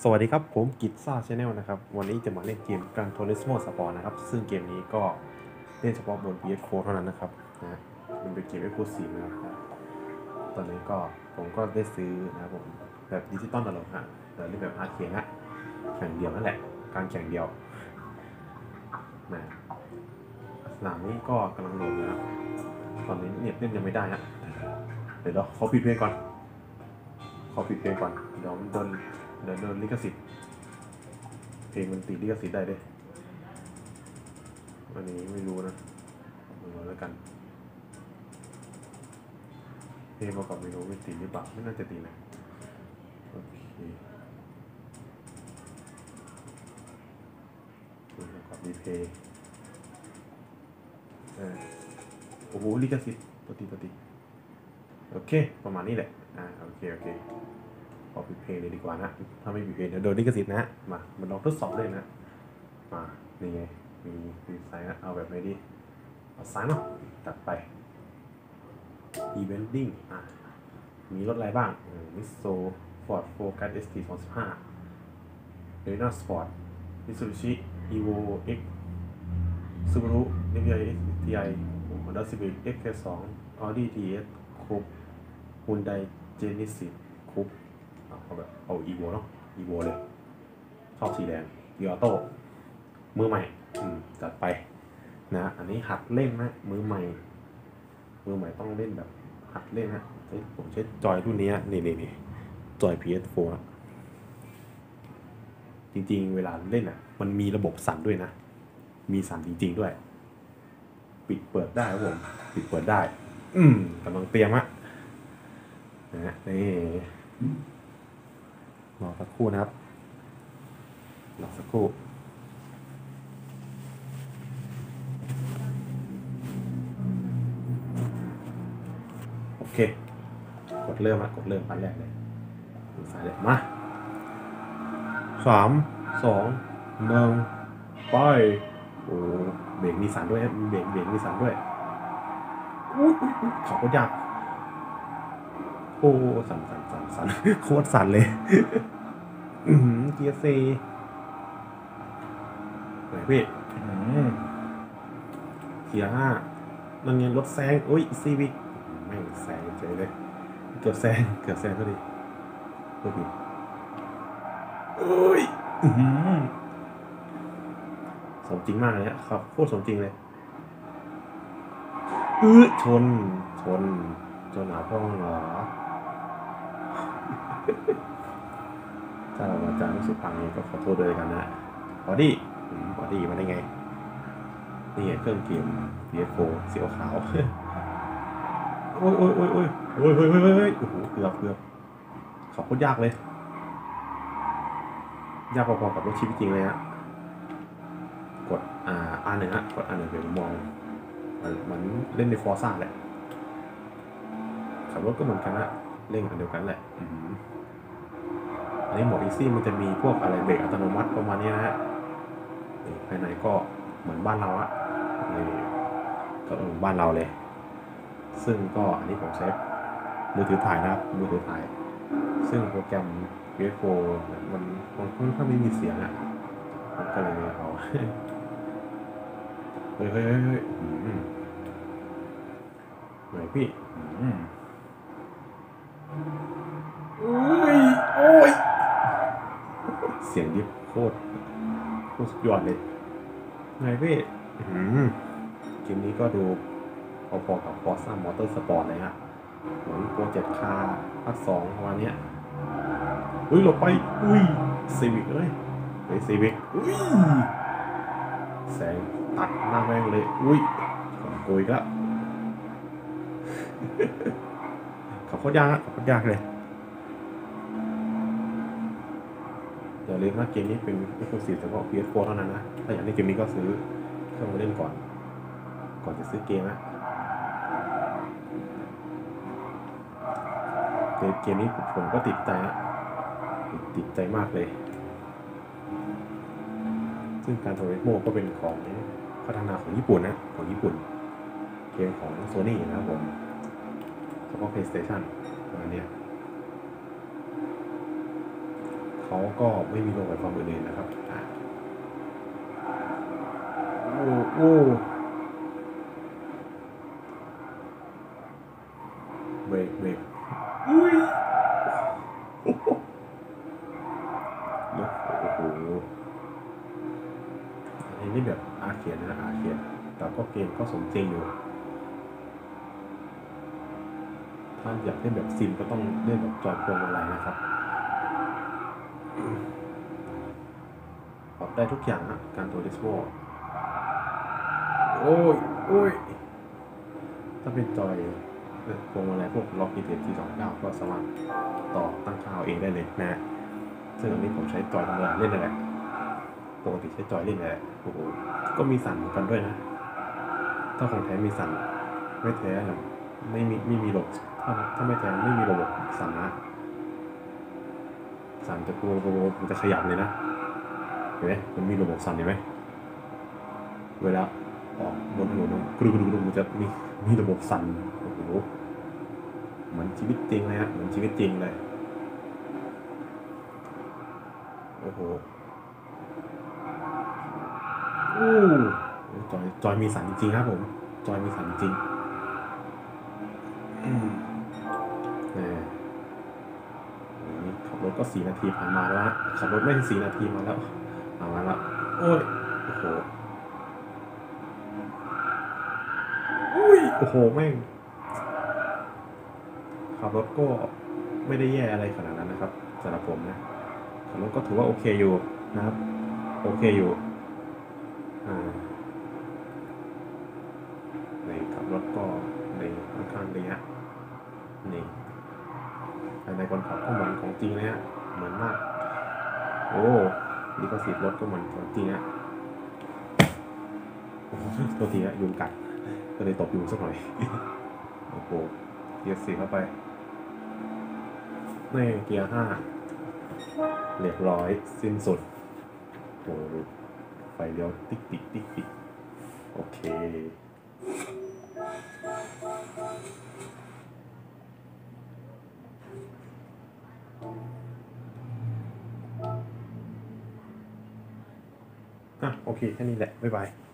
สวัสดีครับ ผมกิตซ่า Channel นะครับ วันนี้จะมาเล่นเกม Gran Turismo Sport นะครับ ซึ่งเกมนี้ก็เล่นเฉพาะบน PS4 เท่านั้นนะครับนะมันเป็นเกม exclusive นะครับตอนนี้ก็ผมก็ได้ซื้อนะครับผมแบบดิจิตอลตลอดฮะแต่เล่นแบบ arcade นะแข่งเดียวนั่นแหละ การแข่งเดียวนะสนามนี้ก็กำลังโหลดนะครับตอนนี้เน็ตเล่นยังไม่ได้ฮะเดี๋ยวเราขอปิดเพลงก่อนขอปิดเพลงก่อนเดี๋ยวมันโดน เดี๋ยวโดนลิขสิทธิ์เพลงมันติดลิขสิทธิ์ได้ด้วยอันนี้ไม่รู้นะไม่รู้แล้วกันเพลงประกอบไม่รู้ไม่ติดหรือเปล่าไม่น่าจะติดนะโอเคเพลงประกอบดีเพย์เออโอ้โหลิขสิทธิ์ปกติปกติโอเค ประมาณนี้แหละ อ่า โอเค โอเค ขอปิดเพลงเลยดีกว่านะ ถ้าไม่ปิดเพลงเดี๋ยวโดนลิขสิทธิ์นะ มามาลองทดสอบเลยนะ มา นี่ไง มีมีไซน์นะ เอาแบบไหนดีเอาซ้ายเนาะตัดไป Eventing อะ มีรถอะไรบ้างมิสโซฟอร์ดโฟกัส ST 215เรน่าสปอร์ตมิซูบิชิ Evo X ซูบารุ NVI XTI Honda Civic XK2 Audi TS คูป Hyundai Genesis คูป เอาแบบเอาอีโวเนาะอีโวเลยชอบสีแดงดีออโต้มือใหม่ อืมจัดไป นะ อันนี้หัดเล่นนะมือใหม่ มือใหม่ต้องเล่นแบบ หัดเล่นนะผมใช้จอยรุ่นนี้นี่นี่นี่จอย PS4 จริงๆ เวลาเล่นอะ มันมีระบบสั่นด้วยนะ มีสั่นจริง ๆ ด้วย ปิดเปิดได้ครับผม ปิดเปิดได้ อืมกำลังเตรียมอะนะฮะนี่ รอสักครู่นะครับรอสักครู่โอเค กดเริ่มละกดเริ่มปันแรกเลยดูสายเลยมาสามสองหนึ่งไปโอ้เบรกมีสันด้วยเบรกเบรกมีสันด้วยอุ๊ยอุ๊ยอุ๊ยขับรถยาก โอ้สันสันสันสันโคตรสันเลย อือหือเกียร์ซีไหนพี่อื้อหือเกียร์ห้านั่นไงรถแซงอุ้ยซีวิกไม่แซงเฉยเลย เกือบแซงเกือบแซงก็ดีก็ดีโอ้ยอือหือสมจริงมากเลยนะครับโคตรสมจริงเลยอื้อชน ชนชนหนาพ่องเหรอ ถ้าเราจะรู้สึกพังเนี่ยก็ขอโทษด้วยกันนะบอดี้บอดี้มาได้ไง นี่เครื่องเกม PS4 สีขาว โอ้ยโอ้ยโอ้ยโอ้ยโอ้ยโอ้ยโอ้ยโอ้ยโอ้โหเกือบเกือบขับโคตรยากเลย ยากพอๆกับรถชีวิตจริงเลยฮะกดอ่าอันหนึ่งฮะกดอันหนึ่งเดี๋ยวมองมันเหมือนเล่นใน Forza แหละขับรถก็เหมือนกันนะ เล่นกันเดียวกันแหละอืมอันนี้โหมดอีซี่มันจะมีพวกอะไรเบรกอัตโนมัติประมาณนี้นะฮะนี่ภายในก็เหมือนบ้านเราอะนี่ก็เหมือนบ้านเราเลย ซึ่งก็อันนี้ผมใช้มือถือถ่ายนะครับมือถือถ่าย ซึ่งโปรแกรม PS4 มันมันค่อนข้างไม่มีเสียงอะผมก็เลยเอาเฮ้ยเฮ้ยเฮ้ยเฮ้ยอืมไหนพี่อืม โอ้ย โอ้ย เสียงดิฟโคตรโคตรสุดยอดเลยไงพี่อื้อหือเกมนี้ก็ดูพอๆกับ Forza Motorsport เลยฮะเหมือนโปรเจกต์คาร์ภาคสองประมาณเนี้ยอุ้ยหลบไป อุ้ยซีวิกเลยเฮ้ยซีวิกอุ้ยแสงตัดหน้าแม่งเลย อุ้ยขนโกยก็ ขับโคตรยากอะขับโคตรยากเลยอย่าลืมว่าเกมนี้เป็น exclusive เฉพาะ PS4 เท่านั้นนะ ถ้าอยากเล่นเกมนี้ก็ซื้อเครื่องมาเล่นก่อน ก่อนจะซื้อเกมนะเกมเกมนี้ผมก็ติดใจนะติดใจมากเลย ซึ่งการโทรเรโมก็เป็นของพัฒนาของญี่ปุ่นนะ ของญี่ปุ่น เกมของ Sony นะครับผม เฉพาะ PlayStation ประมาณเนี้เขาก็ไม่มีโรงไฟฟ้าอื่นๆนะครับโอ้โอ้เบรกเบรกอุ้ยโอ้โหอันนี้แบบอาเขียนนะอาเขียนแต่ก็เกมก็สมจริงอยู่ ถ้าอยากเล่นแบบซิมก็ต้องเล่นแบบจอยพวงมาลัยนะครับปรับได้ทุกอย่างนะการตัวดิสโมโอ้ยโอ้ยถ้าเป็นจอยพวงมาลัยพวกล็อกอีเททีสองเก้าก็สามารถต่อตั้งค่าเอาเองได้เลยนะซึ่งอันนี้ผมใช้จอยธรรมดาเล่นนั่นแหละปกติใช้จอยเล่นนั่นแหละโอ้โหก็มีสั่นเหมือนกันด้วยนะ ถ้าของแท้มีสั่นไม่แท้นะไม่มีไม่มีระบบ ถ้าถ้าไม่แท้ไม่มีระบบสั่นนะสั่นจะกลัวกลัวมันจะขยับเลยนะ เห็นไหมมันมีระบบสั่นเห็นไหมเวลาออกบนถนนกรุกรุกรุกมันจะมีมีระบบสั่นโอ้โหเหมือนชีวิตจริงเลยฮะเหมือนชีวิตจริงเลยโอ้โหอู้จอยจอยมีสั่นจริงครับผม จอยมีสั่นจริง ก็สี่นาทีผ่านมาแล้วฮะขับรถไม่ถึงสี่นาทีมาแล้วมาแล้วโอ้ยโอ้โหอุ้ยโอ้โหแม่งขับรถก็ไม่ได้แย่อะไรขนาดนั้นนะครับสำหรับผมนะขับรถก็ถือว่าโอเคอยู่นะครับ โอเคอยู่อ่าในขับรถก็ในค่อนข้างดีฮะนี่ ภายในคนขับก็เหมือนของจริงเลยฮะเหมือนมาก โอ้ลิขสิทธิ์รถก็เหมือนของจริงฮะตัวทีฮะยุงกัด ก็เลยตบยุงสักหน่อย โอ้โหเกียร์สี่เข้าไปในเกียร์ห้าเรียบร้อยสิ้นสุดโอ้โหไฟเลี้ยวติ๊กติ๊กติ๊กติ๊กโอเค อะโอเคแค่นี้แหละ บ๊ายบาย